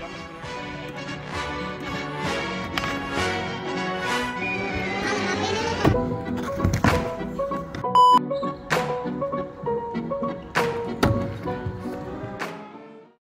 Yamaha